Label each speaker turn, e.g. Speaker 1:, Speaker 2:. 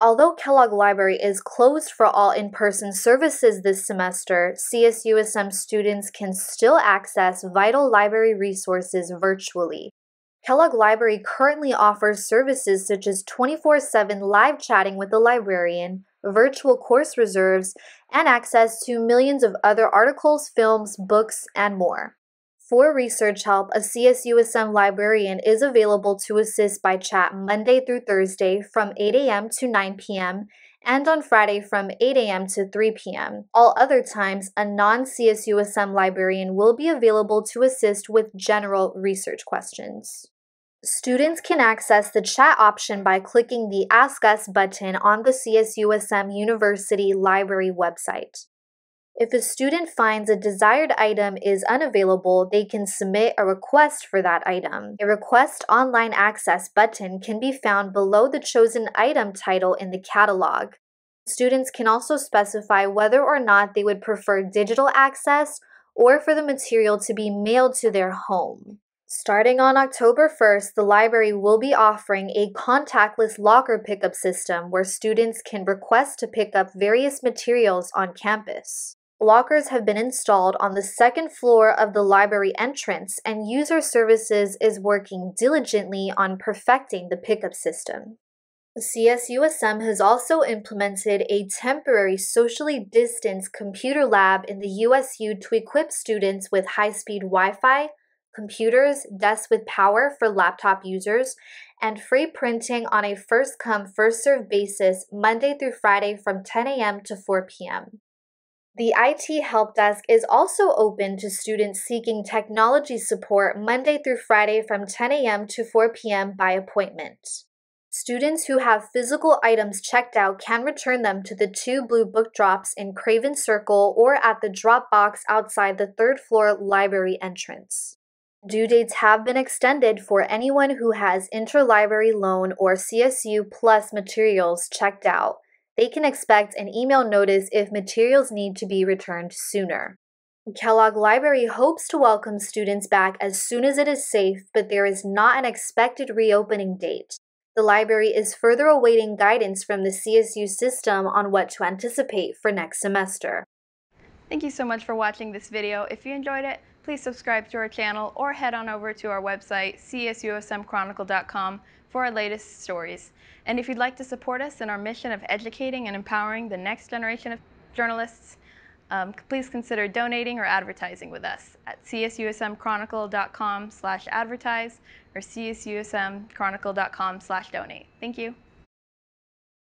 Speaker 1: Although Kellogg Library is closed for all in person services this semester, CSUSM students can still access vital library resources virtually. Kellogg Library currently offers services such as 24 7 live chatting with the librarian, virtual course reserves, and access to millions of other articles, films, books, and more. For research help, a CSUSM librarian is available to assist by chat Monday through Thursday from 8 a.m. to 9 p.m. and on Friday from 8 a.m. to 3 p.m. All other times, a non CSUSM librarian will be available to assist with general research questions. Students can access the chat option by clicking the Ask Us button on the CSUSM University Library website. If a student finds a desired item is unavailable, they can submit a request for that item. A Request Online Access button can be found below the chosen item title in the catalog. Students can also specify whether or not they would prefer digital access or for the material to be mailed to their home. Starting on October 1st, the library will be offering a contactless locker pickup system where students can request to pick up various materials on campus. Lockers have been installed on the second floor of the library entrance, and user services is working diligently on perfecting the pickup system. CSUSM has also implemented a temporary socially distanced computer lab in the USU to equip students with high speed Wi Fi, computers, desks with power for laptop users, and free printing on a first come, first served basis Monday through Friday from 10 a.m. to 4 p.m. The IT Help Desk is also open to students seeking technology support Monday through Friday from 10 a.m. to 4 p.m. by appointment. Students who have physical items checked out can return them to the two blue book drops in Craven Circle or at the drop box outside the third floor library entrance. Due dates have been extended for anyone who has interlibrary loan or CSU Plus materials checked out. They can expect an email notice if materials need to be returned sooner. Kellogg Library hopes to welcome students back as soon as it is safe, but there is not an expected reopening date. The library is further awaiting guidance from the CSU system on what to anticipate for next semester.
Speaker 2: Thank you so much for watching this video. If you enjoyed it, please subscribe to our channel or head on over to our website, csusmchronicle.com, for our latest stories. And if you'd like to support us in our mission of educating and empowering the next generation of journalists, um, please consider donating or advertising with us at csusmchronicle.com slash advertise or csusmchronicle.com slash donate. Thank you.